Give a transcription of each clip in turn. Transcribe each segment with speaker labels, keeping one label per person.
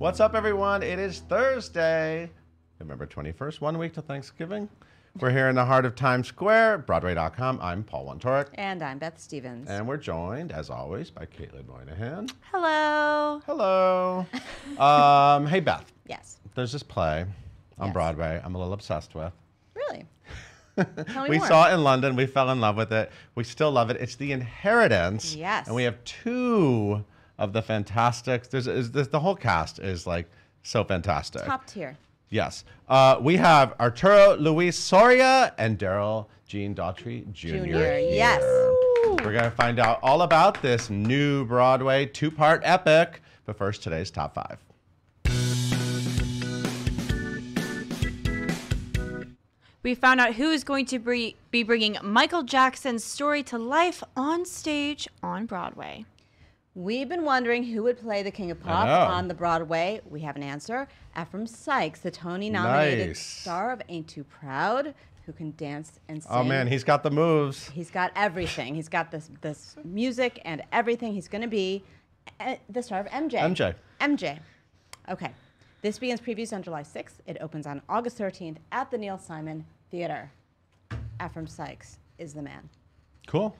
Speaker 1: What's up, everyone? It is Thursday, November 21st, one week to Thanksgiving. We're here in the heart of Times Square, Broadway.com. I'm Paul Wontorek,
Speaker 2: And I'm Beth Stevens.
Speaker 1: and we're joined, as always, by Caitlin Moynihan.
Speaker 3: Hello.
Speaker 1: Hello. um, hey, Beth.
Speaker 2: yes.
Speaker 1: There's this play on
Speaker 2: Yes.
Speaker 1: Broadway I'm a little obsessed with.
Speaker 2: Really? Tell me
Speaker 1: we
Speaker 2: more.
Speaker 1: saw it in London. We fell in love with it. We still love it. It's The Inheritance.
Speaker 2: Yes.
Speaker 1: And we have two of the fantastics. There's, is, there's the whole cast is like so fantastic.
Speaker 2: Top tier.
Speaker 1: Yes. Uh, we have Arturo Luis Soria and Darryl Gene Daughtry Jr.
Speaker 2: Junior,
Speaker 1: here.
Speaker 2: yes.
Speaker 1: We're going to find out all about this new Broadway two part epic. But first, today's top five.
Speaker 3: We found out who is going to be be bringing Michael Jackson's story to life on stage on Broadway.
Speaker 2: We've been wondering who would play the King of Pop
Speaker 1: know.
Speaker 2: on the Broadway. We have an answer. Ephraim Sykes, the Tony nominated
Speaker 1: Nice.
Speaker 2: star of Ain't Too Proud, who can dance and sing.
Speaker 1: Oh, man, he's got the moves.
Speaker 2: He's got everything. He's got this this music and everything. He's going to be uh, the star of MJ.
Speaker 1: MJ.
Speaker 2: MJ. Okay. This begins previews on July 6th. It opens on August 13th at the Neil Simon Theater. Ephraim Sykes is the man.
Speaker 1: Cool.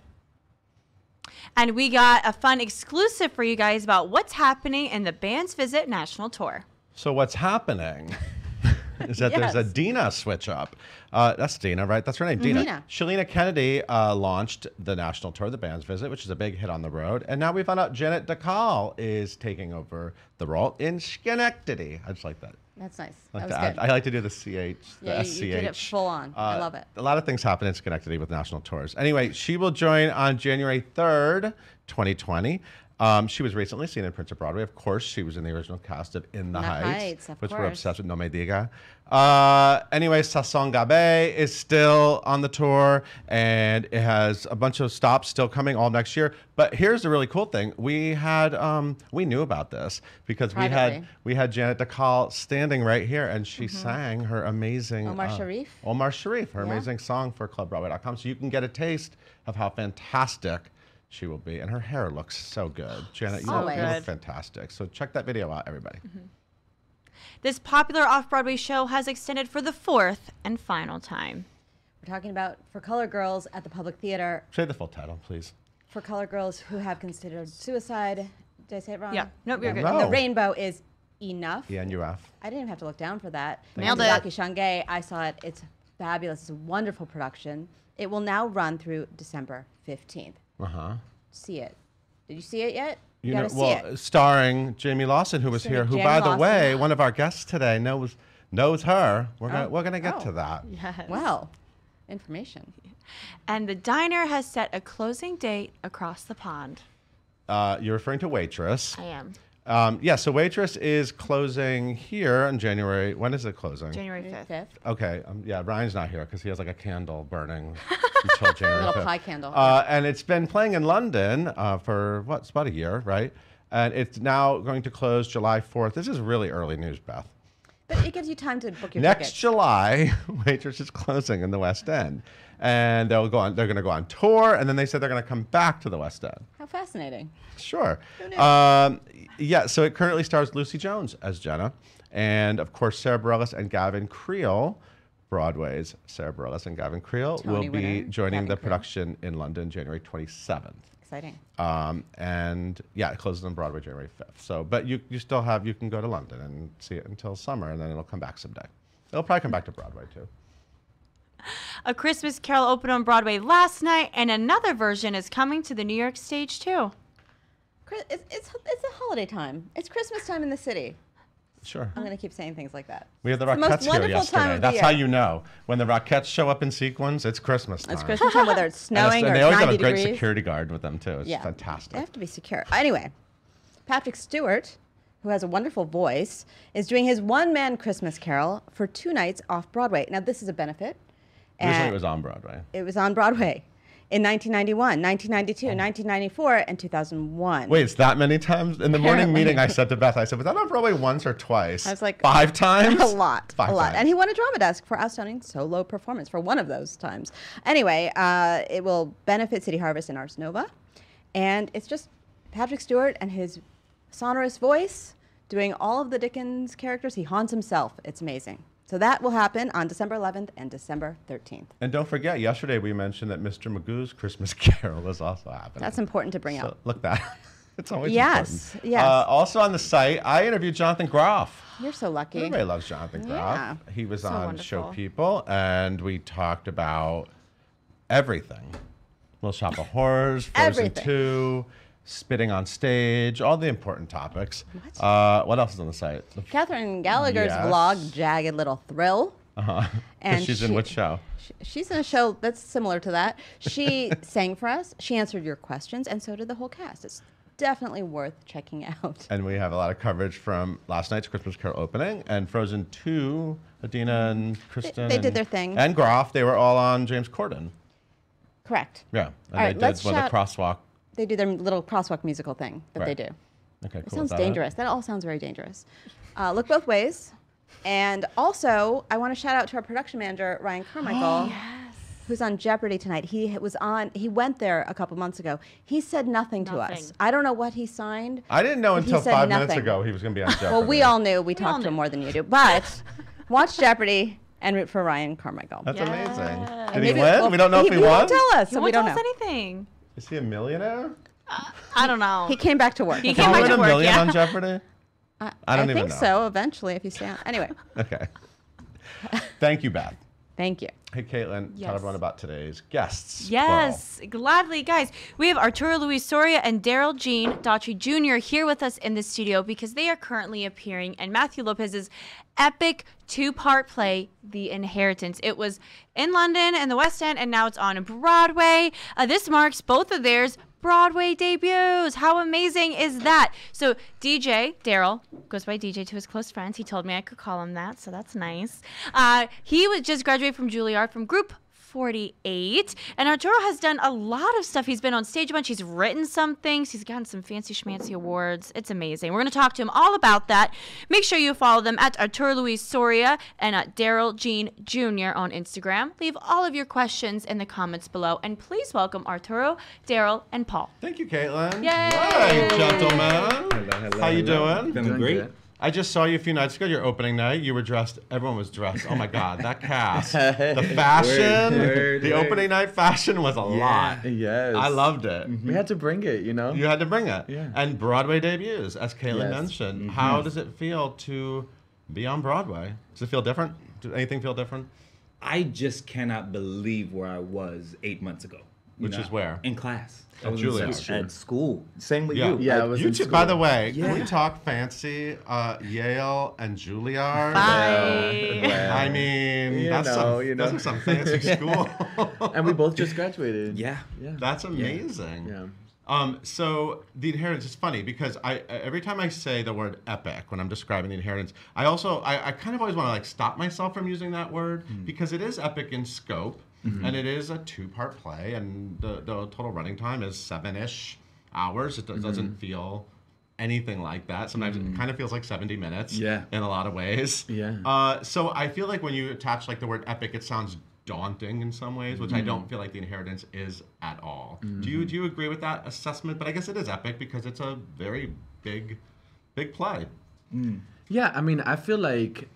Speaker 3: And we got a fun exclusive for you guys about what's happening in the band's visit national tour.
Speaker 1: So, what's happening is that there's a Dina switch up. Uh, that's Dina, right? That's her name, Dina.
Speaker 2: Dina.
Speaker 1: Chilina Kennedy uh, launched the national tour, the band's visit, which is a big hit on the road. And now we found out Janet Dacal is taking over the role in Schenectady. I just like that.
Speaker 2: That's nice.
Speaker 1: I like,
Speaker 2: that
Speaker 1: to
Speaker 2: was good.
Speaker 1: I like to do the CH, the
Speaker 2: Yeah, you-
Speaker 1: SCH.
Speaker 2: you did it full on. I uh, love it.
Speaker 1: A lot of things happen in Schenectady with national tours. Anyway, she will join on January 3rd, 2020. Um, she was recently seen in Prince of Broadway. Of course, she was in the original cast of In the,
Speaker 2: In
Speaker 1: Heights,
Speaker 2: Heights,
Speaker 1: which we're obsessed with. No me diga. Uh, anyway, Sasson Gabay is still on the tour, and it has a bunch of stops still coming all next year. But here's the really cool thing: we had um, we knew about this because we had we had Janet Dacal standing right here, and she sang her amazing
Speaker 2: Mm-hmm. Omar
Speaker 1: uh,
Speaker 2: Sharif?
Speaker 1: Omar Sharif, her
Speaker 2: Yeah.
Speaker 1: amazing song for ClubBroadway.com. So you can get a taste of how fantastic she will be, and her hair looks so good. Janet, you
Speaker 2: So
Speaker 1: look, you look fantastic. So check that video out, everybody. Mm-hmm.
Speaker 3: This popular off Broadway show has extended for the fourth and final time.
Speaker 2: We're talking about For Color Girls at the Public Theater.
Speaker 1: Say the full title, please.
Speaker 2: For Color Girls who have considered suicide. Did I say it wrong?
Speaker 3: Yeah. Nope, you're good.
Speaker 1: No.
Speaker 2: The rainbow is enough.
Speaker 1: ENUF.
Speaker 2: I didn't even have to look down for that.
Speaker 3: Nailed
Speaker 2: Ntozake
Speaker 3: it.
Speaker 2: Shange, I saw it. It's fabulous. It's a wonderful production. It will now run through December 15th.
Speaker 1: Uh huh.
Speaker 2: See it. Did you see it yet?
Speaker 1: You
Speaker 2: gotta
Speaker 1: know,
Speaker 2: see
Speaker 1: well,
Speaker 2: it.
Speaker 1: starring Jayme Lawson, who was
Speaker 2: Starring
Speaker 1: here, who,
Speaker 2: Jayme
Speaker 1: by the
Speaker 2: Lawson.
Speaker 1: way, one of our guests today knows knows her. We're gonna
Speaker 2: Oh.
Speaker 1: we're gonna get
Speaker 2: Oh.
Speaker 1: to that.
Speaker 3: Yes.
Speaker 2: Well, information.
Speaker 3: And the diner has set a closing date across the pond.
Speaker 1: Uh, you're referring to Waitress.
Speaker 3: I am.
Speaker 1: Um, yeah, so Waitress is closing here in January. When is it closing?
Speaker 3: January 5th.
Speaker 2: Fifth.
Speaker 1: Okay, um, yeah, Ryan's not here because he has like a candle burning until January.
Speaker 2: A little
Speaker 1: 5th.
Speaker 2: pie candle.
Speaker 1: Uh, and it's been playing in London uh, for what? It's about a year, right? And it's now going to close July 4th. This is really early news, Beth.
Speaker 2: But it gives you time to book your
Speaker 1: Next
Speaker 2: tickets.
Speaker 1: July, Waitress is closing in the West End, and they'll go on. They're going to go on tour, and then they said they're going to come back to the West End.
Speaker 2: How fascinating.
Speaker 1: Sure. Um, yeah, so it currently stars Lucy Jones as Jenna, and of course Sara Bareilles and Gavin Creel. Broadway's Sara Bareilles and Gavin Creel will be joining
Speaker 2: Gavin
Speaker 1: the
Speaker 2: Creel.
Speaker 1: production in London January 27th.
Speaker 2: Exciting.
Speaker 1: Um, and yeah, it closes on Broadway January 5th. So, but you, you still have, you can go to London and see it until summer, and then it'll come back someday. It'll probably come back to Broadway too.
Speaker 3: A Christmas Carol opened on Broadway last night, and another version is coming to the New York stage too.
Speaker 2: Chris- It's, it's, it's a holiday time. It's Christmas time in the city.
Speaker 1: Sure.
Speaker 2: I'm going to keep saying things like that.
Speaker 1: We had the
Speaker 2: It's the most
Speaker 1: here
Speaker 2: wonderful time
Speaker 1: yesterday.
Speaker 2: of the
Speaker 1: That's how you know. When the Rockettes show up in sequence, it's Christmas time.
Speaker 2: It's Christmas time, whether it's
Speaker 1: And it's-
Speaker 2: snowing
Speaker 1: and
Speaker 2: or
Speaker 1: they always
Speaker 2: 90
Speaker 1: have a great security guard with them too. It's
Speaker 2: Yeah.
Speaker 1: fantastic.
Speaker 2: They have to be secure. Anyway, Patrick Stewart, who has a wonderful voice, is doing his one man Christmas carol for two nights off Broadway. Now, this is a benefit.
Speaker 1: Originally, it was on Broadway.
Speaker 2: it was on Broadway in 1991, 1992, 1994, and 2001.
Speaker 1: Wait, it's that many times? In the morning meeting, I said to Beth, I said, was that on Broadway once or twice?
Speaker 2: I was like,
Speaker 1: five times?
Speaker 2: a lot,
Speaker 1: Five
Speaker 2: a lot.
Speaker 1: times.
Speaker 2: And he won a drama desk for outstanding solo performance for one of those times. Anyway, uh, it will benefit City Harvest and Ars Nova, and it's just Patrick Stewart and his sonorous voice doing all of the Dickens characters. He haunts himself. It's amazing. So that will happen on December 11th and December 13th.
Speaker 1: And don't forget, yesterday we mentioned that Mr. Magoo's Christmas Carol is also happening.
Speaker 2: That's important to bring
Speaker 1: So
Speaker 2: up.
Speaker 1: look that. it's always
Speaker 2: Yes,
Speaker 1: important.
Speaker 2: yes.
Speaker 1: Uh, also on the site, I interviewed Jonathan Groff.
Speaker 2: You're so lucky.
Speaker 1: Everybody loves Jonathan Groff.
Speaker 2: Yeah.
Speaker 1: He was
Speaker 3: So
Speaker 1: on Show. People, and we talked about everything. Little Shop of Horrors, Frozen
Speaker 2: Everything.
Speaker 1: 2, spitting on stage, all the important topics.
Speaker 2: What?
Speaker 1: Uh, what else is on the site?
Speaker 2: Kathryn Gallagher's
Speaker 1: Yes.
Speaker 2: vlog, Jagged Little Thrill.
Speaker 1: Uh-huh.
Speaker 2: And
Speaker 1: she's in
Speaker 2: she-
Speaker 1: which show?
Speaker 2: Sh- She's in a show that's similar to that. She sang for us. She answered your questions, and so did the whole cast. It's definitely worth checking out.
Speaker 1: And we have a lot of coverage from last night's Christmas Carol opening and Frozen 2. Idina and Kristen.
Speaker 2: they did
Speaker 1: and-
Speaker 2: their thing.
Speaker 1: And Groff, they were all on James Corden.
Speaker 2: Correct.
Speaker 1: Yeah. And
Speaker 2: All right,
Speaker 1: they did one of the crosswalk.
Speaker 2: They do their little crosswalk musical thing that
Speaker 1: Right.
Speaker 2: they do.
Speaker 1: Okay,
Speaker 2: It
Speaker 1: cool.
Speaker 2: sounds
Speaker 1: Is that it?
Speaker 2: dangerous. That all sounds very dangerous. Uh, look both ways. And also, I want to shout out to our production manager, Ryan Carmichael, who's on Jeopardy tonight. He was on. He went there a couple months ago. He said nothing, to us. I don't know what he signed.
Speaker 1: I didn't know until
Speaker 2: said
Speaker 1: five minutes ago he was going to be on Jeopardy.
Speaker 2: Well, we all knew. We
Speaker 3: all
Speaker 2: talked to him more than you do. But watch Jeopardy and root for Ryan Carmichael.
Speaker 1: That's amazing. Did
Speaker 2: And
Speaker 1: he
Speaker 2: maybe-
Speaker 1: win?
Speaker 2: well,
Speaker 1: we don't know if he, won.
Speaker 2: won't tell us,
Speaker 3: He
Speaker 2: so
Speaker 3: won't
Speaker 2: we don't
Speaker 3: tell
Speaker 2: know.
Speaker 3: us anything.
Speaker 1: Is he a millionaire?
Speaker 3: I don't know.
Speaker 2: He came back to work.
Speaker 3: He came back
Speaker 2: I
Speaker 1: win
Speaker 3: to
Speaker 1: a
Speaker 2: know.
Speaker 3: work,
Speaker 1: million
Speaker 3: yeah.
Speaker 1: on Jeopardy?
Speaker 2: I,
Speaker 1: I don't
Speaker 2: I
Speaker 1: even
Speaker 2: think
Speaker 1: know.
Speaker 2: so. Eventually, if you stay on. Anyway, okay.
Speaker 1: Thank you, Beth.
Speaker 2: thank you.
Speaker 1: Hey, Caitlin, tell
Speaker 3: Yes.
Speaker 1: everyone about today's guests.
Speaker 3: Yes, gladly, guys. We have Arturo Luis Soria and Darryl Gene Daughtry Jr. here with us in the studio because they are currently appearing in Matthew Lopez's epic two-part play, The Inheritance. It was in London and the West End, and now it's on Broadway. Uh, this marks both of theirs. Broadway debuts. How amazing is that? So DJ Darryl goes by DJ to his close friends. He told me I could call him that, so that's nice. Uh, he was just graduated from Juilliard from Group 48. And Arturo has done a lot of stuff. He's been on stage a bunch. He's written some things. He's gotten some fancy schmancy awards. It's amazing. We're going to talk to him all about that. Make sure you follow them at Arturo Luis Soria and at Darryl Gene Jr. on Instagram. Leave all of your questions in the comments below. And please welcome Arturo, Darryl, and Paul.
Speaker 1: Thank you, Caitlin.
Speaker 3: Yay!
Speaker 1: Hi, gentlemen.
Speaker 4: Hello, hello,
Speaker 1: How you doing?
Speaker 4: Feeling
Speaker 5: Doing
Speaker 4: great.
Speaker 5: good.
Speaker 1: I just saw you a few nights ago. Your opening night. You were dressed. Everyone was dressed. Oh my God, that cast. The fashion.
Speaker 5: word,
Speaker 1: the
Speaker 5: word.
Speaker 1: opening night fashion was a lot.
Speaker 5: Yes.
Speaker 1: I loved it.
Speaker 5: We mm-hmm. had to bring it, you know?
Speaker 1: You had to bring it.
Speaker 5: Yeah.
Speaker 1: And Broadway debuts, as Kayla
Speaker 5: Yes.
Speaker 1: mentioned. Mm-hmm. How does it feel to be on Broadway? Does it feel different? Does anything feel different?
Speaker 4: I just cannot believe where I was eight months ago. You
Speaker 1: Which is where?
Speaker 4: In class.
Speaker 1: At
Speaker 4: was
Speaker 1: Juilliard.
Speaker 4: school- At school. Same with
Speaker 1: Yeah.
Speaker 4: you.
Speaker 5: Yeah, I was
Speaker 1: you
Speaker 5: in
Speaker 1: two, by the
Speaker 5: school.
Speaker 1: way, can we talk fancy? Uh, Yale and Juilliard.
Speaker 3: Bye.
Speaker 5: Well,
Speaker 1: I mean,
Speaker 5: You
Speaker 1: that's
Speaker 5: know,
Speaker 1: some,
Speaker 5: you know.
Speaker 1: those are some fancy school.
Speaker 5: and we both just graduated.
Speaker 4: Yeah.
Speaker 5: Yeah.
Speaker 1: That's amazing.
Speaker 5: Yeah.
Speaker 1: Um, so the inheritance is funny because I every time I say the word epic when I'm describing the inheritance, I also I, I kind of always want to like stop myself from using that word because it is epic in scope Mm-hmm. and it is a two-part play and the, the total running time is seven-ish hours. It do- doesn't mm-hmm. feel anything like that. Sometimes it mm-hmm. kind of feels like 70 minutes
Speaker 4: Yeah.
Speaker 1: in a lot of ways.
Speaker 5: Yeah.
Speaker 1: Uh, so I feel like when you attach like the word epic, it sounds daunting in some ways, which I don't feel like the inheritance is at all. Do you do you agree with that assessment? But I guess it is epic because it's a very big, big play. Mm.
Speaker 5: Yeah, I mean, I feel like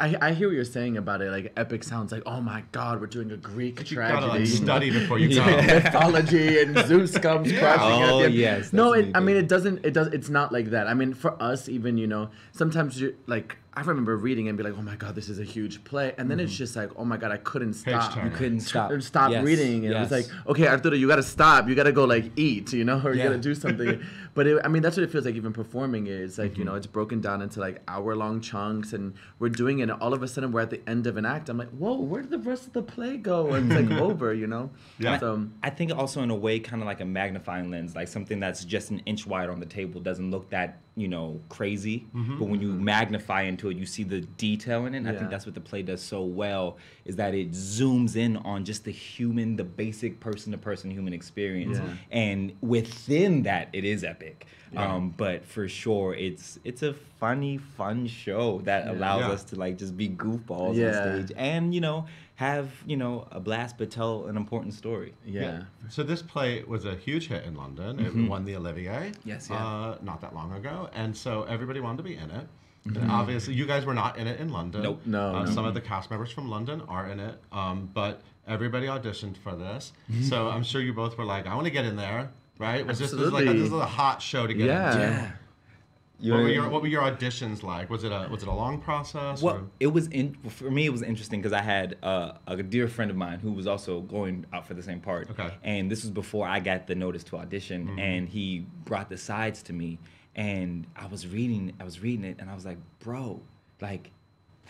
Speaker 5: I, I hear what you're saying about it. Like, epic sounds like, oh my God, we're doing a Greek
Speaker 1: You gotta
Speaker 5: tragedy.
Speaker 1: like
Speaker 5: you know?
Speaker 1: study before you go.
Speaker 5: mythology and Zeus comes
Speaker 1: Yeah.
Speaker 5: crashing at
Speaker 4: Oh,
Speaker 5: the end.
Speaker 4: yes,
Speaker 5: No, it, I mean it doesn't. It does. It's not like that. I mean, for us, even you know, sometimes you like. I remember reading and be like, oh my god, this is a huge play, and then it's mm-hmm. just like, oh my god, I couldn't stop.
Speaker 4: You couldn't stop.
Speaker 5: Or stop
Speaker 4: Yes,
Speaker 5: reading. And it was like, okay, Arturo, you gotta stop. You gotta go like eat, you know, or you gotta do something. but it, I mean, that's what it feels like. Even performing is like, you mm-hmm. know, it's broken down into like hour long chunks, and we're doing it. And all of a sudden, we're at the end of an act. I'm like, whoa, where did the rest of the play go? And it's like over, you know.
Speaker 1: Yeah.
Speaker 5: So
Speaker 4: I think also in a way, kind of like a magnifying lens, like something that's just an inch wide on the table doesn't look that you know crazy, but when you magnify into it, you see the detail in it. And I think that's what the play does so well is that it zooms in on just the human, the basic person to person human experience,
Speaker 5: Yeah.
Speaker 4: and within that, it is epic. Um, but for sure, it's it's a funny, fun show that allows
Speaker 1: Yeah.
Speaker 4: us to like just be goofballs
Speaker 5: Yeah.
Speaker 4: on stage and you know have you know a blast, but tell an important story.
Speaker 5: Yeah.
Speaker 1: So this play was a huge hit in London. It won the Olivier.
Speaker 4: Yes, yeah.
Speaker 1: Uh, not that long ago, and so everybody wanted to be in it. And obviously, you guys were not in it in London.
Speaker 4: Nope.
Speaker 5: No,
Speaker 1: Uh,
Speaker 5: no.
Speaker 1: Some of the cast members from London are in it, um, but everybody auditioned for this. So I'm sure you both were like, "I want to get in there." Right? Was this, this was like a, this
Speaker 5: Absolutely.
Speaker 1: was a hot show to get
Speaker 5: Yeah.
Speaker 1: into?
Speaker 4: Yeah. You
Speaker 1: What were your? What were your auditions like? Was it a Was it a long process?
Speaker 4: Well,
Speaker 1: or-
Speaker 4: it was in for me. It was interesting because I had uh, a dear friend of mine who was also going out for the same part.
Speaker 1: Okay.
Speaker 4: And this was before I got the notice to audition,
Speaker 1: Mm-hmm.
Speaker 4: and he brought the sides to me, and I was reading. I was reading it, and I was like, bro, like.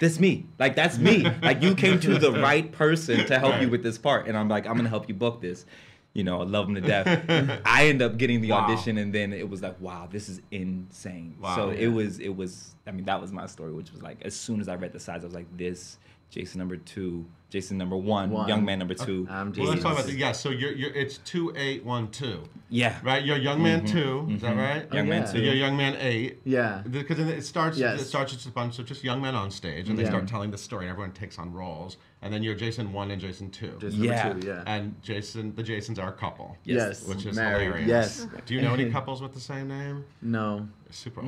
Speaker 4: This me, like that's me. like you came to the right person to help you with this part, and I'm like, I'm gonna help you book this. You know, I love him to death. I end up getting the
Speaker 1: Wow.
Speaker 4: audition, and then it was like, wow, this is insane.
Speaker 1: Wow.
Speaker 4: So
Speaker 1: Yeah.
Speaker 4: it was, it was. I mean, that was my story, which was like, as soon as I read the sides, I was like, this Jason number two, Jason number one,
Speaker 5: One.
Speaker 4: young man number two.
Speaker 5: I'm
Speaker 1: well, let's talk about
Speaker 4: is-
Speaker 1: the, yeah. So you're, you're it's two eight one two,
Speaker 4: Yeah.
Speaker 1: right? You're young man mm-hmm. 2 Is that mm-hmm. right?
Speaker 4: Young
Speaker 5: Oh,
Speaker 4: man
Speaker 5: yeah.
Speaker 1: So
Speaker 4: two.
Speaker 1: you're young man eight.
Speaker 5: Yeah.
Speaker 1: Because it starts.
Speaker 5: Yes.
Speaker 1: It starts just a bunch of just young men on stage, and they
Speaker 5: Yeah.
Speaker 1: start telling the story, and everyone takes on roles. And then you're Jason one and Jason two.
Speaker 5: Just number
Speaker 4: Yeah.
Speaker 5: two, yeah.
Speaker 1: and Jason, the Jasons are a couple.
Speaker 5: yes.
Speaker 1: Which is
Speaker 5: married.
Speaker 1: hilarious.
Speaker 5: Yes.
Speaker 1: Do you know any couples with the same name?
Speaker 5: No.
Speaker 1: Super
Speaker 4: Mm.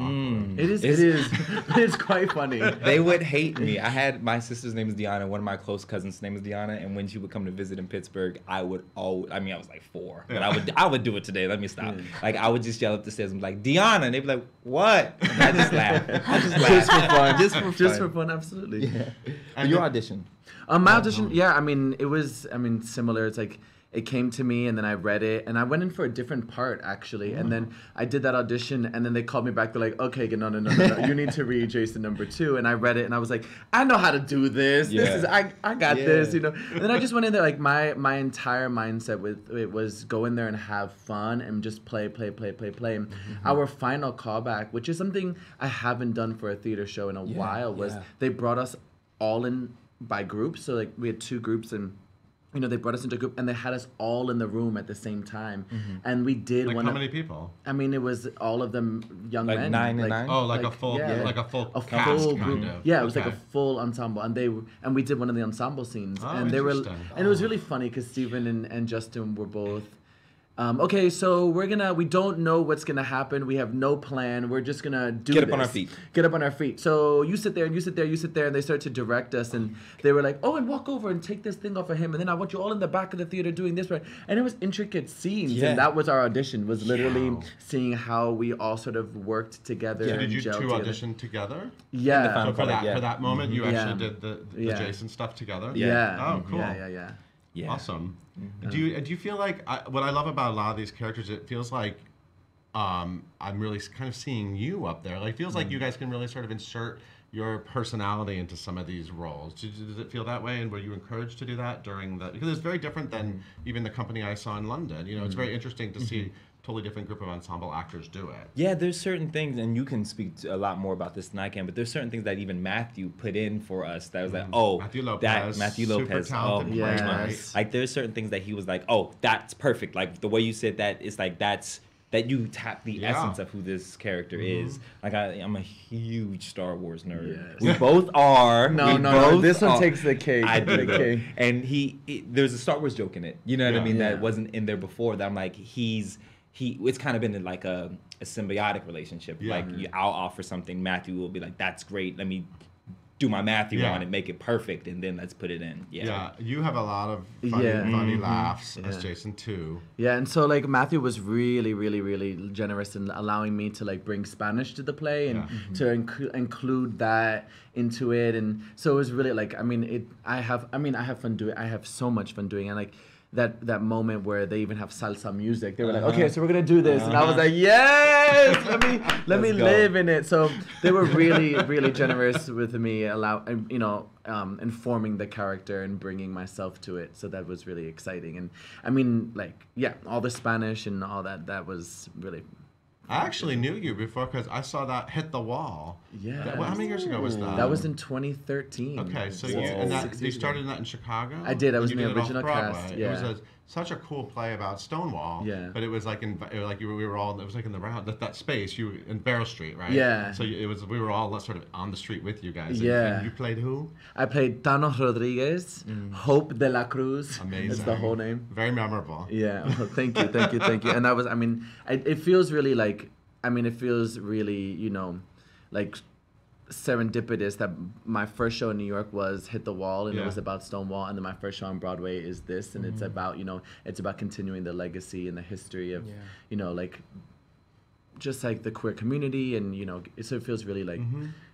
Speaker 1: awkward.
Speaker 5: It is.
Speaker 4: It's-
Speaker 5: It is. it's quite funny.
Speaker 4: They would hate me. I had my sister's name is Deanna. One of my close cousins' name is Deanna. And when she would come to visit in Pittsburgh, I would always. I mean, I was like four, but I would. I would do it today. Let me stop. Like I would just yell up the stairs and be like Deanna, and they'd be like, "What?" And I just laugh. I just laugh.
Speaker 5: Just for fun.
Speaker 4: Just for
Speaker 5: Just for
Speaker 4: fun.
Speaker 5: fun. Absolutely.
Speaker 1: And
Speaker 4: Your
Speaker 1: the-
Speaker 4: audition.
Speaker 5: Um, my audition, yeah, I mean, it was, I mean, similar. It's like it came to me, and then I read it, and I went in for a different part actually, and then I did that audition, and then they called me back. They're like, "Okay, no, no, no, no, no. you need to read Jason number two. And I read it, and I was like, "I know how to do this. This is, I, I got
Speaker 4: Yeah.
Speaker 5: this, you know." And then I just went in there, like my my entire mindset with it was go in there and have fun and just play, play, play, play, play.
Speaker 4: Mm-hmm.
Speaker 5: Our final callback, which is something I haven't done for a theater show in a
Speaker 4: Yeah,
Speaker 5: while, was
Speaker 4: yeah.
Speaker 5: they brought us all in by groups. So like we had two groups and you know they brought us into a group and they had us all in the room at the same time. Mm-hmm. And we did
Speaker 1: Like
Speaker 5: one
Speaker 1: how
Speaker 5: of-
Speaker 1: many people?
Speaker 5: I mean it was all of them young
Speaker 4: Like
Speaker 5: men.
Speaker 4: nine and nine?
Speaker 1: Oh, like, a full,
Speaker 5: yeah,
Speaker 1: like a full
Speaker 5: a
Speaker 1: cast
Speaker 5: full
Speaker 1: kind
Speaker 5: group.
Speaker 1: of.
Speaker 5: Yeah, it was like a full ensemble, and they and we did one of the ensemble scenes,
Speaker 1: Oh,
Speaker 5: and they were, and it was oh. really funny because Stephen and, and Justin were both. Um, okay, so we're gonna. We don't know what's gonna happen. We have no plan. We're just gonna do.
Speaker 4: Get up on our feet.
Speaker 5: Get up on our feet. So you sit there and you sit there, you sit there, and they start to direct us, and they were like, "Oh, and walk over and take this thing off of him, and then I want you all in the back of the theater doing this." Right, and it was intricate scenes,
Speaker 4: Yeah.
Speaker 5: and that was our audition. Was literally
Speaker 1: Wow.
Speaker 5: seeing how we all sort of worked together.
Speaker 1: So
Speaker 5: and
Speaker 1: did you two
Speaker 5: together.
Speaker 1: audition together?
Speaker 5: Yeah.
Speaker 1: So for
Speaker 4: product,
Speaker 1: that
Speaker 4: yeah.
Speaker 1: for that moment, you
Speaker 5: Yeah.
Speaker 1: actually did the, the
Speaker 5: Yeah.
Speaker 1: Jason stuff together.
Speaker 5: Yeah.
Speaker 1: Oh, cool.
Speaker 5: Yeah, yeah, yeah.
Speaker 4: Yeah.
Speaker 1: Awesome. Mm-hmm. Do you do you feel like I, what I love about a lot of these characters? It feels like um, I'm really kind of seeing you up there. Like, it feels like you mm-hmm. guys can really sort of insert your personality into some of these roles. Does, does it feel that way? And were you encouraged to do that during the? Because it's very different than mm-hmm. even the company I saw in London. You know, it's very interesting to see totally different group of ensemble actors do it.
Speaker 4: Yeah, there's certain things, and you can speak to a lot more about this than I can. But there's certain things that even Matthew put in for us that was like, mm. oh,
Speaker 1: Matthew Lopez,
Speaker 4: that Matthew Lopez, oh,
Speaker 1: talented
Speaker 4: oh, my
Speaker 5: playwright.
Speaker 4: Like there's certain things that he was like, oh, that's perfect. Like the way you said that is like that's that you tap the
Speaker 1: Yeah.
Speaker 4: essence of who this character mm-hmm. is. Like I, I'm a huge Star Wars nerd.
Speaker 5: Yes.
Speaker 4: We both are.
Speaker 5: No,
Speaker 4: We
Speaker 5: no, no.
Speaker 4: both
Speaker 5: This one
Speaker 4: are.
Speaker 5: takes the cake.
Speaker 4: I do.
Speaker 5: The cake.
Speaker 4: And he, it, there's a Star Wars joke in it. You know what
Speaker 1: Yeah.
Speaker 4: I mean?
Speaker 5: Yeah.
Speaker 4: That wasn't in there before. That I'm like, he's he. It's kind of been like a, a symbiotic relationship.
Speaker 1: Yeah.
Speaker 4: Like you, I'll offer something, Matthew will be like, "That's great. Let me do my Matthew
Speaker 1: Yeah.
Speaker 4: on it, make it perfect, and then let's put it in." Yeah.
Speaker 1: Yeah, you have a lot of funny,
Speaker 5: Yeah.
Speaker 1: funny mm-hmm. laughs as Jason too.
Speaker 5: Yeah, and so like Matthew was really, really, really generous in allowing me to like bring Spanish to the play and
Speaker 1: Yeah.
Speaker 5: to inc- include that into it, and so it was really like I mean it. I have I mean I have fun doing. I have so much fun doing, and like that that moment where they even have salsa music. They were like,
Speaker 4: Uh-huh.
Speaker 5: okay, so we're gonna do this, and I was like, yes, let me let me
Speaker 4: Let's go.
Speaker 5: live in it. So they were really, really generous with me, allow you know, um, informing the character and bringing myself to it. So that was really exciting. And I mean, like, yeah, all the Spanish and all that. That was really,
Speaker 1: I actually knew you before because I saw that hit the wall.
Speaker 5: yeah.
Speaker 1: That- how many years ago was that?
Speaker 5: That was in 2013.
Speaker 1: Okay, so
Speaker 5: So
Speaker 1: you and that you started that in Chicago.
Speaker 5: I did, I was in the original cast,
Speaker 1: It was
Speaker 5: yeah.
Speaker 1: a such a cool play about Stonewall.
Speaker 5: Yeah.
Speaker 1: But it was like in was like you were, we were all it was like in the round that, that space you were in Barrow Street, right?
Speaker 5: Yeah.
Speaker 1: So it was we were all sort of on the street with you guys. And,
Speaker 5: Yeah.
Speaker 1: And you played who?
Speaker 5: I played Thanos Rodriguez, mm. Hope de la Cruz.
Speaker 1: Amazing.
Speaker 5: That's the whole name.
Speaker 1: Very memorable.
Speaker 5: Yeah. Well, thank you, thank you, thank you. And that was, I mean, I, it feels really like, I mean, it feels really, you know, like serendipitous that my first show in New York was Hit the Wall and
Speaker 1: Yeah.
Speaker 5: it was about Stonewall and then my first show on Broadway is this and it's about, you know, it's about continuing the legacy and the history of,
Speaker 4: Yeah.
Speaker 5: you know, like just like the queer community and, you know, so it feels really like,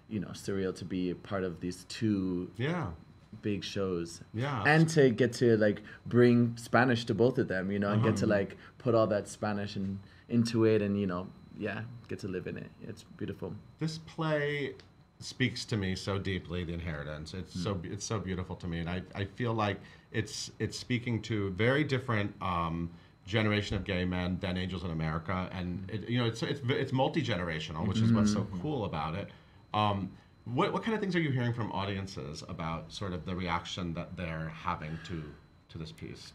Speaker 5: you know, surreal to be a part of these two
Speaker 1: Yeah.
Speaker 5: big shows
Speaker 1: Yeah.
Speaker 5: and to get to like bring spanish to both of them you know and get to
Speaker 1: Uh-huh.
Speaker 5: like put all that spanish and into it and you know yeah get to live in it it's beautiful
Speaker 1: this play speaks to me so deeply the inheritance it's so it's so beautiful to me and I, I feel like it's it's speaking to very different um, generation of gay men than angels in america and it, you know it's it's it's multi-generational which is what's so cool about it um, what, what kind of things are you hearing from audiences about sort of the reaction that they're having to to this piece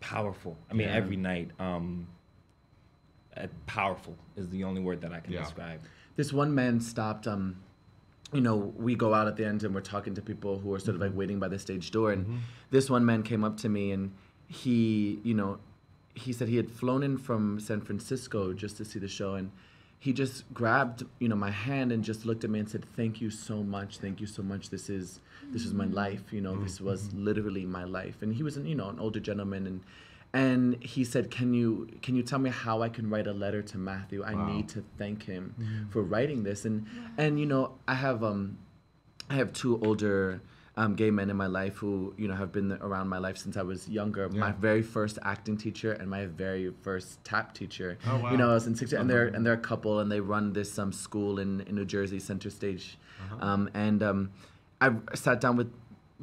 Speaker 4: powerful. I mean,
Speaker 5: Yeah.
Speaker 4: every night, um, uh, powerful is the only word that I can
Speaker 1: Yeah.
Speaker 4: describe.
Speaker 5: this one man stopped um you know we go out at the end and we're talking to people who are sort of like mm-hmm. waiting by the stage door. And mm-hmm. this one man came up to me and he you know he said he had flown in from san francisco just to see the show. And he just grabbed you know my hand and just looked at me and said thank you so much. Thank you so much. This is this is my mm-hmm. life. You know this was literally my life. And he was an, you know an older gentleman. And and he said can you can you tell me how i can write a letter to matthew? I
Speaker 1: Wow.
Speaker 5: need to thank him for writing this. And and you know i have um i have two older um, gay men in my life who you know have been around my life since i was younger. My very first acting teacher and my very first tap teacher
Speaker 1: Oh, wow.
Speaker 5: you know i was in sixth and they're and they're a couple and they run this um, school in, in new jersey center stage.
Speaker 1: Uh-huh.
Speaker 5: um, and um, i sat down with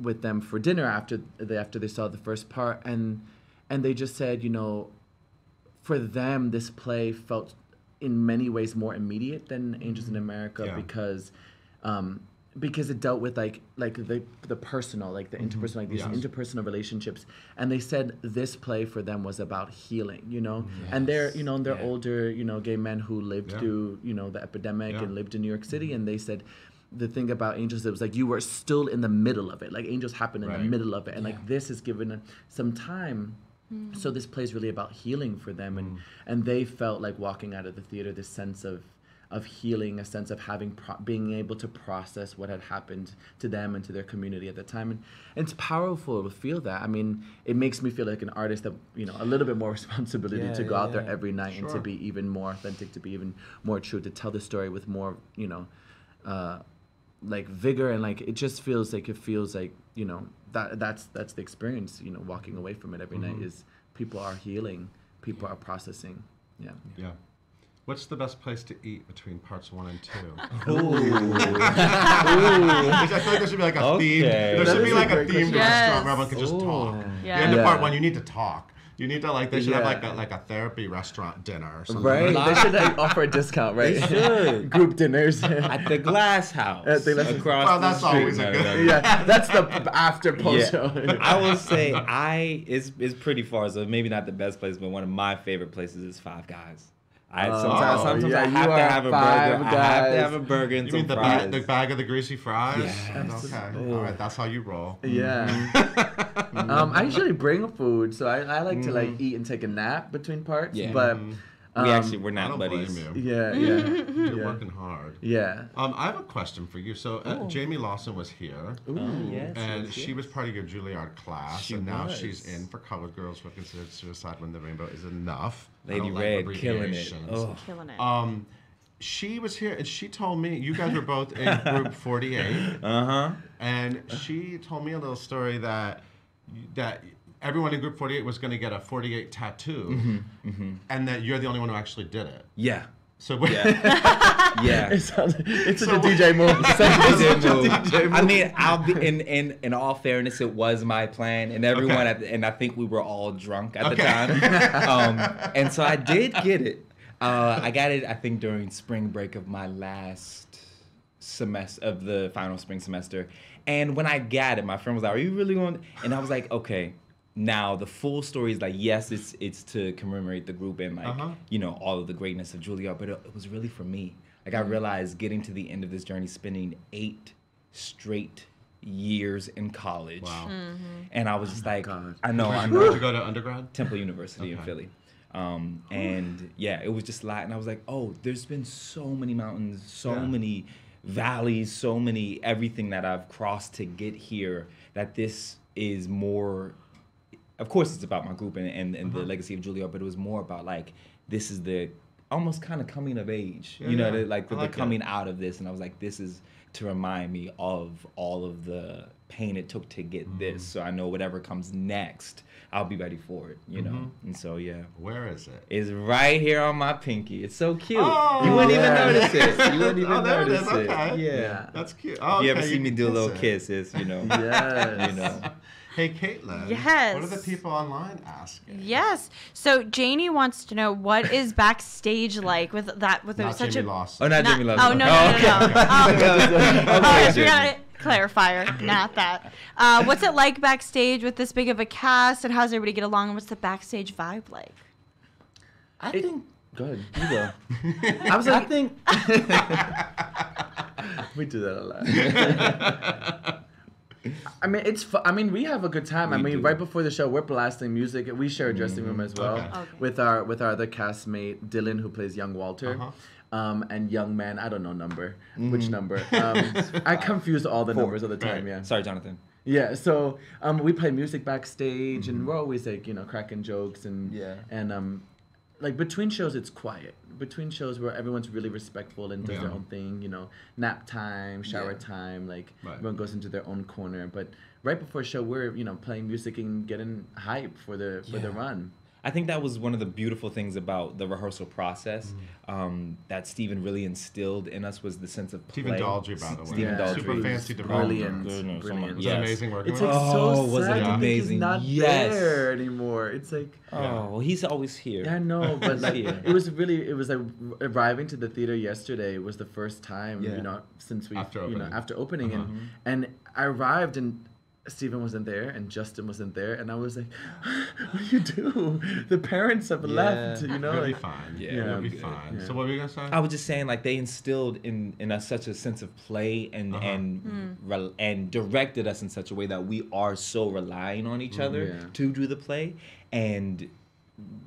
Speaker 5: with them for dinner after they after they saw the first part. And and they just said you know for them this play felt in many ways more immediate than angels in america
Speaker 1: Yeah.
Speaker 5: because um because it dealt with like like the the personal like the interpersonal like these
Speaker 1: Mm-hmm. Yes.
Speaker 5: interpersonal relationships and they said this play for them was about healing you know and they're you know they're
Speaker 4: Yeah.
Speaker 5: older you know gay men who lived
Speaker 1: Yeah.
Speaker 5: through you know the epidemic
Speaker 1: Yeah.
Speaker 5: and lived in new york city and they said the thing about angels it was like you were still in the middle of it like angels happened in
Speaker 1: Right.
Speaker 5: the middle of it and like this is given some time so this play is really about healing for them and and they felt like walking out of the theater this sense of of healing a sense of having pro- being able to process what had happened to them and to their community at the time. And, it's powerful to feel that. I mean it makes me feel like an artist that you know a little bit more responsibility
Speaker 4: Yeah,
Speaker 5: to go
Speaker 4: yeah,
Speaker 5: out there
Speaker 4: yeah.
Speaker 5: every night and to be even more authentic to be even more true to tell the story with more you know uh like vigor and like it just feels like it feels like you know that that's that's the experience you know walking away from it every night mm-hmm. is people are healing people are processing yeah
Speaker 1: yeah what's the best place to eat between parts one and two I feel like there should be like a
Speaker 4: Okay.
Speaker 1: themed. There
Speaker 4: That
Speaker 1: should be
Speaker 5: is a
Speaker 1: like a
Speaker 5: great
Speaker 1: themed
Speaker 5: question.
Speaker 1: restaurant
Speaker 3: Yes.
Speaker 1: where everyone can just
Speaker 4: Ooh.
Speaker 1: talk.
Speaker 3: Yeah.
Speaker 1: The end of part one, you need to talk. You need to like. They should have like a like a therapy restaurant dinner or something.
Speaker 5: right
Speaker 1: like
Speaker 5: they should like offer a discount right
Speaker 4: They should.
Speaker 5: group dinners
Speaker 4: At the Glass House
Speaker 5: At the Glass-
Speaker 4: across
Speaker 1: Well,
Speaker 4: the
Speaker 1: that's
Speaker 4: street.
Speaker 1: always a good-
Speaker 4: no, no.
Speaker 5: yeah that's the after post
Speaker 4: Yeah.
Speaker 5: show
Speaker 4: I will say I is is pretty far, so maybe not the best place, but one of my favorite places is Five Guys. I
Speaker 5: Oh,
Speaker 4: sometimes sometimes
Speaker 5: yeah,
Speaker 4: I
Speaker 5: you
Speaker 4: have to have a
Speaker 5: Five
Speaker 4: burger. I have to have a burger and
Speaker 1: You
Speaker 4: some
Speaker 1: mean the
Speaker 4: fries.
Speaker 1: bag, the bag of the greasy fries?
Speaker 4: Yes.
Speaker 1: Okay. All right. That's how you roll.
Speaker 5: Yeah. um, I usually bring food, so I, I like to like eat and take a nap between parts.
Speaker 4: Yeah.
Speaker 5: But
Speaker 1: Mhm.
Speaker 5: Um,
Speaker 4: we actually we're
Speaker 1: I
Speaker 4: not
Speaker 1: don't
Speaker 4: buddies.
Speaker 1: blame you.
Speaker 5: yeah, yeah,
Speaker 1: You're
Speaker 5: yeah.
Speaker 1: working hard.
Speaker 5: yeah.
Speaker 1: Um, I have a question for you. So uh, Jayme Lawson was here.
Speaker 4: Oh, yes,
Speaker 1: And
Speaker 4: yes,
Speaker 1: she
Speaker 4: yes.
Speaker 1: was part of your Juilliard class,
Speaker 4: She
Speaker 1: and now
Speaker 4: was.
Speaker 1: she's in for Colored Girls Who Considered Suicide When the Rainbow Is Enough.
Speaker 4: Lady
Speaker 1: don't like
Speaker 4: Red killing it. Oh.
Speaker 3: Killing it.
Speaker 1: Um, she was here, and she told me you guys were both in Group 48,
Speaker 4: Uh huh.
Speaker 1: and she told me a little story that that everyone in Group 48 was going to get a 48 tattoo, and that you're the only one who actually did it.
Speaker 4: Yeah.
Speaker 1: So
Speaker 4: Yeah. yeah.
Speaker 5: It sounds, it's such
Speaker 1: So-
Speaker 5: a DJ move.
Speaker 4: It's
Speaker 5: It's
Speaker 4: a move. I mean, I'll be in in in all fairness, it was my plan, and everyone,
Speaker 1: Okay.
Speaker 4: at the, and I think we were all drunk at
Speaker 1: Okay.
Speaker 4: the time, um, and so I did get it. Uh, I got it, I think, during spring break of my last semester of the final spring semester, and when I got it, my friend was like, "Are you really going?" To? And I was like, "Okay." Now the full story is like yes, it's it's to commemorate the group and like
Speaker 1: Uh-huh.
Speaker 4: you know all of the greatness of Juilliard, but it, it was really for me. Like I realized getting to the end of this journey, spending eight straight years in college,
Speaker 1: Wow.
Speaker 4: and I was just like,
Speaker 5: God.
Speaker 4: I know, I
Speaker 1: Where'd
Speaker 4: know.
Speaker 1: you go to undergrad?
Speaker 4: Temple University in Philly. Um, and yeah, it was just a lot. And I was like, oh, there's been so many mountains, so
Speaker 1: Yeah.
Speaker 4: many valleys, so many everything that I've crossed to get here that this is more. Of course, it's about my group and, and, and
Speaker 1: Uh-huh.
Speaker 4: the legacy of Juilliard, but it was more about like, this is the almost kind of coming of age,
Speaker 1: Yeah,
Speaker 4: you know,
Speaker 1: yeah.
Speaker 4: the, like the,
Speaker 1: like
Speaker 4: the
Speaker 1: it.
Speaker 4: coming out of this. And I was like, this is to remind me of all of the pain it took to get
Speaker 1: Mm-hmm.
Speaker 4: this. So I know whatever comes next, I'll be ready for it, you know?
Speaker 1: Mm-hmm.
Speaker 4: And so, yeah.
Speaker 1: Where is it?
Speaker 4: It's right here on my pinky. It's so cute.
Speaker 1: Oh,
Speaker 4: you wouldn't
Speaker 5: yeah.
Speaker 4: even notice it. You wouldn't even
Speaker 1: Oh, there
Speaker 4: notice
Speaker 1: is.
Speaker 4: it.
Speaker 1: Okay.
Speaker 4: Yeah.
Speaker 5: Yeah.
Speaker 1: That's cute. Oh,
Speaker 4: If you ever
Speaker 1: okay,
Speaker 4: see me do a little
Speaker 1: it.
Speaker 4: kiss, it's, you know.
Speaker 5: Yes.
Speaker 4: You know.
Speaker 1: Hey, Caitlin.
Speaker 3: Yes.
Speaker 1: What are the people online asking?
Speaker 3: Yes. So Janie wants to know what is backstage like with that with
Speaker 1: Not
Speaker 3: such
Speaker 1: Jayme
Speaker 3: a
Speaker 1: Lawson.
Speaker 4: Oh, not
Speaker 3: Not-
Speaker 4: Jamie Love.
Speaker 3: Oh no no no
Speaker 4: okay.
Speaker 3: no. Oh, oh, yes, we
Speaker 4: Jamie.
Speaker 3: got a clarifier, not that. Uh, what's it like backstage with this big of a cast, and how's everybody get along? And what's the backstage vibe like?
Speaker 4: I
Speaker 5: It-
Speaker 4: think.
Speaker 5: Go ahead. You go. I was
Speaker 4: I think.
Speaker 5: we do that a lot. I mean, it's. Fu- I mean, we have a good time. I mean,
Speaker 4: do.
Speaker 5: right before the show, we're blasting music. We share a dressing room as well
Speaker 1: Okay.
Speaker 3: Okay.
Speaker 5: with our with our other castmate Dylan, who plays young Walter.
Speaker 1: Uh-huh.
Speaker 5: Um, and young man, I don't know number, which number? Um, I confuse all the
Speaker 4: Four.
Speaker 5: numbers all the time.
Speaker 1: Right.
Speaker 5: Yeah.
Speaker 4: Sorry, Jonathan.
Speaker 5: Yeah, so um, we play music backstage, and we're always like you know cracking jokes and
Speaker 4: Yeah.
Speaker 5: and um, like between shows it's quiet. Between shows where everyone's really respectful and does their own thing, you know, nap time, shower
Speaker 4: Yeah.
Speaker 5: time, like
Speaker 1: Right.
Speaker 5: everyone goes into their own corner. But right before show, we're you know playing music and getting hype for the for the run.
Speaker 4: I think that was one of the beautiful things about the rehearsal process um, that Stephen really instilled in us was the sense of play.
Speaker 1: Stephen Daldry, by the way.
Speaker 4: Stephen
Speaker 5: Yeah.
Speaker 4: Daldry.
Speaker 1: Super fancy developer.
Speaker 5: brilliant,
Speaker 4: Goodness, oh
Speaker 5: brilliant.
Speaker 1: It's
Speaker 4: Yes.
Speaker 1: amazing working
Speaker 5: It's
Speaker 1: with
Speaker 5: like
Speaker 1: him.
Speaker 5: so
Speaker 4: Oh, was
Speaker 5: sad
Speaker 4: it
Speaker 5: to think he's
Speaker 4: amazing?
Speaker 5: not
Speaker 4: Yes.
Speaker 5: there anymore. It's like
Speaker 4: Oh, well, he's always here.
Speaker 5: Yeah, I know, but like it was really it was like arriving to the theater yesterday was the first time
Speaker 4: Yeah.
Speaker 5: you know since we
Speaker 1: After
Speaker 5: you know
Speaker 1: opening.
Speaker 5: after opening
Speaker 1: Uh-huh.
Speaker 5: and and I arrived and Stephen wasn't there and Justin wasn't there and I was like, what do you do? The parents have left, you know.
Speaker 1: You'll be fine.
Speaker 4: Yeah,
Speaker 1: You'll
Speaker 4: it'll
Speaker 1: be
Speaker 4: be
Speaker 1: fine.
Speaker 5: Yeah.
Speaker 1: So what were you gonna say?
Speaker 4: I was just saying, like they instilled in in us such a sense of play and
Speaker 1: Uh-huh.
Speaker 4: and rel and directed us in such a way that we are so relying on each other
Speaker 5: Yeah.
Speaker 4: to do the play, and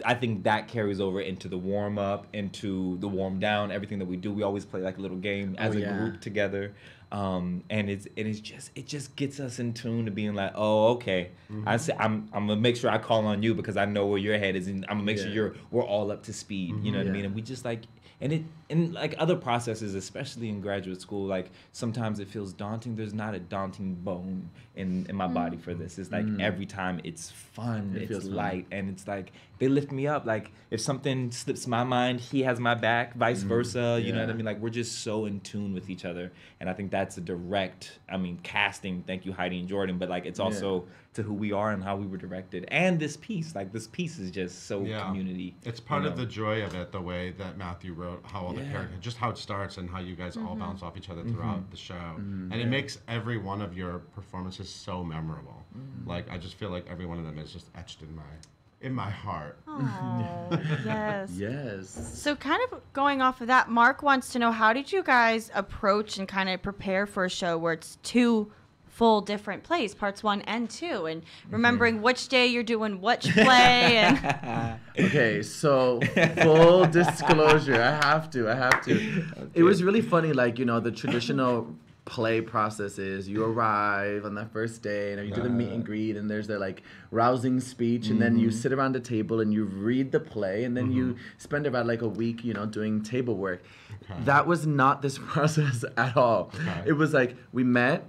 Speaker 4: I think that carries over into the warm up, into the warm down, everything that we do. We always play like a little game as
Speaker 5: Oh,
Speaker 4: a
Speaker 5: yeah.
Speaker 4: group together. Um, and it's it is just it just gets us in tune to being like, oh, okay. I say I'm I'm gonna make sure I call on you because I know where your head is, and I'm gonna make sure you're we're all up to speed. You know what I mean? And we just like and it and like other processes especially in graduate school like sometimes it feels daunting. There's not a daunting bone in in my body for this. It's like mm. every time it's fun
Speaker 5: It
Speaker 4: it's
Speaker 5: feels fun.
Speaker 4: light and it's like they lift me up. Like if something slips my mind he has my back vice mm. versa you know what i mean? Like we're just so in tune with each other and i think that's a direct i mean casting thank you heidi and jordan but like it's
Speaker 5: Yeah.
Speaker 4: also to who we are and how we were directed. And this piece like this piece is just so
Speaker 1: Yeah.
Speaker 4: community
Speaker 1: It's part
Speaker 4: you
Speaker 1: of the joy of it, the way that Matthew wrote how all the
Speaker 4: Yeah.
Speaker 1: characters, just how it starts and how you guys all bounce off each other throughout the show,
Speaker 5: Mm-hmm.
Speaker 1: and it makes every one of your performances so memorable.
Speaker 5: Mm-hmm.
Speaker 1: Like I just feel like every one of them is just etched in my, in my heart.
Speaker 3: Yes.
Speaker 5: Yes.
Speaker 3: So, kind of going off of that, Mark wants to know how did you guys approach and kind of prepare for a show where it's two full different plays, parts one and two, and mm-hmm. remembering which day you're doing which play, and
Speaker 5: Okay, so full disclosure, I have to, I have to. It was really funny, like you know, the traditional play process is you arrive on that first day and you do the meet and uh. greet and there's the like rousing speech and then you mm-hmm. sit around the table and you read the play and then you mm-hmm. spend about like a week you know doing table work. That was not this process at all.
Speaker 1: Okay.
Speaker 5: it was like we met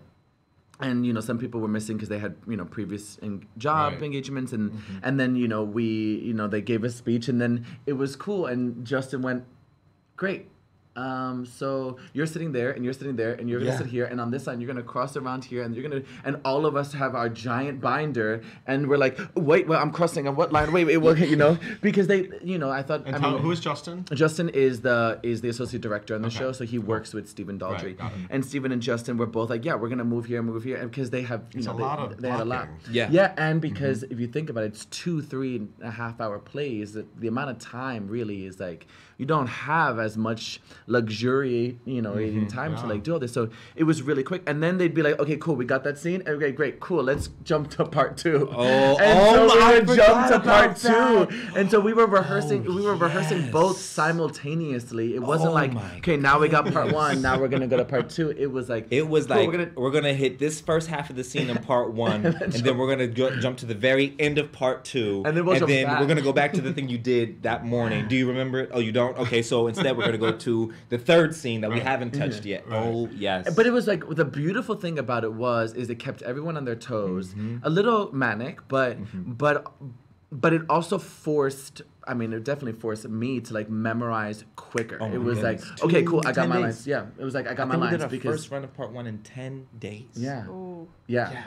Speaker 5: and you know some people were missing because they had you know previous en- job
Speaker 1: Right.
Speaker 5: engagements and mm-hmm. and then you know we you know they gave a speech and then it was cool and justin went great um, so you're sitting there and you're sitting there and you're gonna
Speaker 4: Yeah.
Speaker 5: sit here and on this side you're gonna cross around here and you're gonna and all of us have our giant binder and we're like, wait, well, I'm crossing on what line? Wait, wait, well, you know, because they, you know, I thought.
Speaker 1: And
Speaker 5: I
Speaker 1: tell-
Speaker 5: mean,
Speaker 1: who is Justin?
Speaker 5: Justin is the is the associate director on the
Speaker 1: Okay.
Speaker 5: show, so he works with Stephen Daldry.
Speaker 1: Right,
Speaker 5: and Stephen and Justin were both like, yeah, we're gonna move here, and move here, and because they have you
Speaker 1: It's
Speaker 5: know
Speaker 1: a
Speaker 5: they,
Speaker 1: lot of
Speaker 5: they had a lot.
Speaker 4: Yeah.
Speaker 5: yeah, and because if you think about it, it's two, three and a half hour plays. The, the amount of time really is like you don't have as much luxury, you know, in time to
Speaker 1: Mm-hmm.
Speaker 5: Like do all this. So it was really quick, and then they'd be like, okay, cool, we got that scene. Okay, great, cool. Let's jump to part two.
Speaker 4: Oh,
Speaker 5: and
Speaker 4: oh
Speaker 5: so
Speaker 4: my-
Speaker 5: we
Speaker 4: I
Speaker 5: would jump to part
Speaker 4: that.
Speaker 5: two, and so we were rehearsing.
Speaker 4: Oh,
Speaker 5: we were rehearsing both simultaneously. It wasn't
Speaker 4: Oh
Speaker 5: like, okay, now we got part one, now we're gonna go to part two. It was like
Speaker 4: It was
Speaker 5: cool,
Speaker 4: like
Speaker 5: we're
Speaker 4: we're
Speaker 5: gonna
Speaker 4: gonna, hit this first half of the scene in part one, and then we're gonna go, jump to the very end of part two,
Speaker 5: And then we'll jump back.
Speaker 4: we're gonna go back to the thing you did that morning. Do you remember it? Oh, you don't? Okay, so instead we're gonna go to the third scene that we haven't mm-hmm. touched yet. Oh yes.
Speaker 5: But it was like the beautiful thing about it was is it kept everyone on their toes.
Speaker 4: Mm-hmm.
Speaker 5: A little manic, but mm-hmm. but but it also forced. I mean, it definitely forced me to like memorize quicker.
Speaker 4: Oh
Speaker 5: it was
Speaker 4: goodness.
Speaker 5: like, okay, cool, I got my
Speaker 4: days.
Speaker 5: lines. Yeah, it was like I got
Speaker 4: I
Speaker 5: my
Speaker 4: we
Speaker 5: lines
Speaker 4: did
Speaker 5: because
Speaker 4: first run of part one in ten days.
Speaker 5: yeah,
Speaker 3: Ooh.
Speaker 5: yeah.
Speaker 4: Yeah.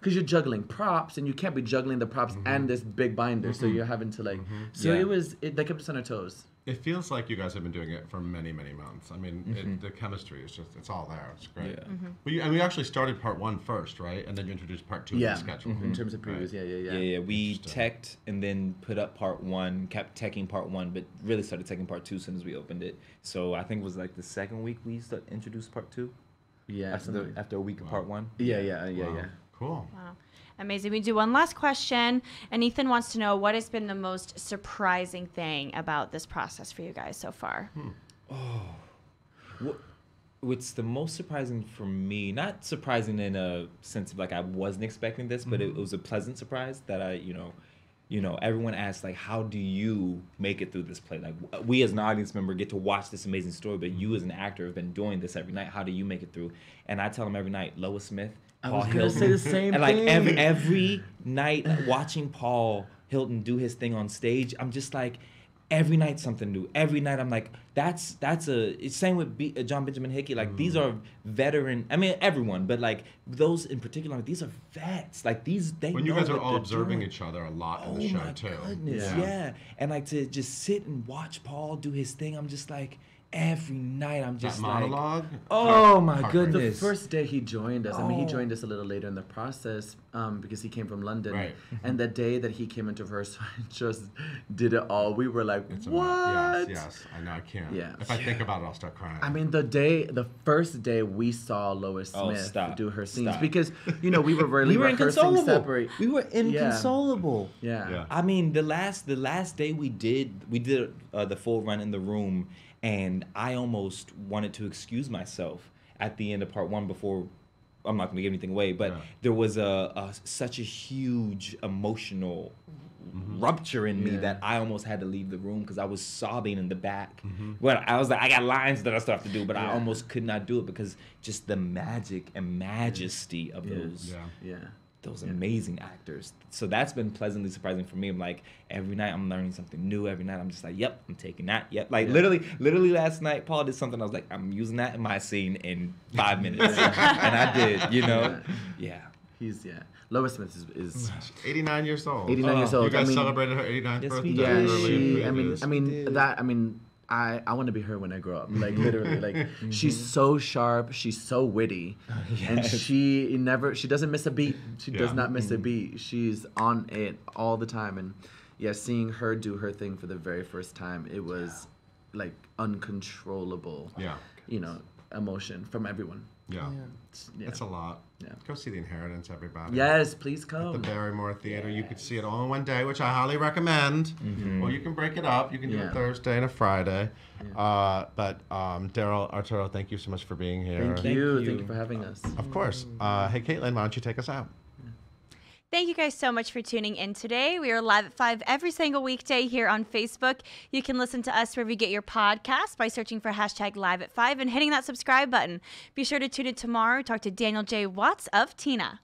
Speaker 5: Because you're juggling props and you can't be juggling the props and mm-hmm. this big binder, so you're having to like. So
Speaker 4: Yeah.
Speaker 5: it was it, they kept us on our toes.
Speaker 1: It feels like you guys have been doing it for many, many months. I mean, it, mm-hmm. the chemistry is just, it's all there. It's great.
Speaker 4: Yeah. Mm-hmm.
Speaker 1: Well, you, and we actually started part one first, right? And then you introduced part two
Speaker 5: Yeah,
Speaker 1: in the schedule. Mm-hmm.
Speaker 5: in terms of previews, yeah, yeah, yeah.
Speaker 4: Yeah, yeah. We
Speaker 1: Interesting.
Speaker 4: teched and then put up part one, kept teching part one, but really started teching part two as soon as we opened it. So I think it was like the second week we start, introduced part two.
Speaker 5: Yeah,
Speaker 4: after the, after a week of part one.
Speaker 5: yeah, yeah, yeah,
Speaker 1: Wow.
Speaker 5: yeah.
Speaker 1: Cool.
Speaker 3: Wow. Amazing. We do one last question. And Ethan wants to know what has been the most surprising thing about this process for you guys so far? Hmm. Oh.
Speaker 4: What, what's the most surprising for me? Not surprising in a sense of like I wasn't expecting this, but it, it was a pleasant surprise that I, you know, you know, everyone asks like, how do you make it through this play? Like we as an audience member get to watch this amazing story, but you as an actor have been doing this every night. How do you make it through? And I tell them every night, Lois Smith,
Speaker 5: I
Speaker 4: Paul Hilton,
Speaker 5: say the same
Speaker 4: and like every
Speaker 5: thing.
Speaker 4: every night watching Paul Hilton do his thing on stage, I'm just like. Every night something new. Every night I'm like, that's that's a. It's same with B, uh, John Benjamin Hickey. Like these
Speaker 1: Mm.
Speaker 4: are veteran. I mean everyone, but like those in particular, these are vets. Like these, they.
Speaker 1: When you guys are all observing
Speaker 4: doing.
Speaker 1: each other a lot in
Speaker 4: Oh
Speaker 1: the show,
Speaker 4: my
Speaker 1: too.
Speaker 4: goodness,
Speaker 5: Yeah.
Speaker 4: yeah. And like to just sit and watch Paul do his thing, I'm just like every night I'm
Speaker 1: That
Speaker 4: just like,
Speaker 1: monologue.
Speaker 4: oh
Speaker 1: heart-
Speaker 4: my
Speaker 1: heartbreaking.
Speaker 5: The
Speaker 4: goodness.
Speaker 5: first day he joined us, I mean, he
Speaker 4: Oh.
Speaker 5: joined us a little later in the process um, because he came from London.
Speaker 1: Right.
Speaker 5: And the day that he came into rehearsal and just did it all, we were like,
Speaker 1: It's a
Speaker 5: what?
Speaker 1: Yes, yes. I know. I can't.
Speaker 5: Yeah.
Speaker 1: If I think about it, I'll start crying.
Speaker 5: I mean, the day, the first day we saw Lois
Speaker 4: Oh,
Speaker 5: Smith
Speaker 4: stop.
Speaker 5: do her scenes
Speaker 4: Stop.
Speaker 5: because you know we were really
Speaker 4: we were
Speaker 5: rehearsing
Speaker 4: inconsolable.
Speaker 5: separate.
Speaker 4: We were inconsolable.
Speaker 5: Yeah.
Speaker 1: Yeah.
Speaker 4: I mean, the last the last day we did we did uh, the full run in the room, and I almost wanted to excuse myself at the end of part one before. I'm not going to give anything away, but
Speaker 1: Yeah.
Speaker 4: there was a, a such a huge emotional mm-hmm. rupture in me
Speaker 5: Yeah.
Speaker 4: that I almost had to leave the room because I was sobbing in the back. Mm-hmm. Well, I was like, I got lines that I still have to do, but I almost could not do it because just the magic and majesty of those.
Speaker 5: Yeah.
Speaker 4: Those
Speaker 1: yeah.
Speaker 5: Yeah.
Speaker 4: amazing actors. So that's been pleasantly surprising for me. I'm like every night I'm learning something new. Every night I'm just like, yep, I'm taking that. Yep. Like
Speaker 5: Yeah.
Speaker 4: literally, literally last night Paul did something. I was like, I'm using that in my scene in five minutes, and I did. You know, yeah.
Speaker 5: He's yeah. Lois Smith is, is
Speaker 1: 89 years old.
Speaker 5: 89 years
Speaker 4: Oh.
Speaker 5: old.
Speaker 1: You guys
Speaker 5: I mean,
Speaker 1: celebrated her 89th
Speaker 4: Yes,
Speaker 1: birthday.
Speaker 5: yeah, she. I mean, I mean that. I mean, I I want to be her when I grow up. Like literally, like mm-hmm. she's so sharp. She's so witty, oh,
Speaker 4: and
Speaker 5: she never. She doesn't miss a beat. She does not miss a mm-hmm. beat. She's on it all the time, and yeah, seeing her do her thing for the very first time, it was like uncontrollable.
Speaker 1: Yeah.
Speaker 5: You know, emotion from everyone.
Speaker 1: Yeah.
Speaker 5: It's, yeah.
Speaker 1: It's a lot.
Speaker 5: Yeah.
Speaker 1: Go see The Inheritance, everybody.
Speaker 5: Yes, please
Speaker 1: go.
Speaker 5: The.
Speaker 1: Barrymore Theater. You could see it all in one day, which I highly recommend. Or you can break it up. You can do
Speaker 5: Yeah.
Speaker 1: a Thursday and a Friday. Uh, but um, Darryl Arturo, thank you so much for being here.
Speaker 5: Thank you. Thank
Speaker 4: you.
Speaker 5: you for having us.
Speaker 1: Of course. Uh, hey, Caitlin, why don't you take us out?
Speaker 3: Thank you guys so much for tuning in today. We are live at 5 every single weekday here on Facebook. You can listen to us wherever you get your podcast by searching for hashtag live at 5 and hitting that subscribe button. Be sure to tune in tomorrow. Talk to Daniel J. Watts of Tina.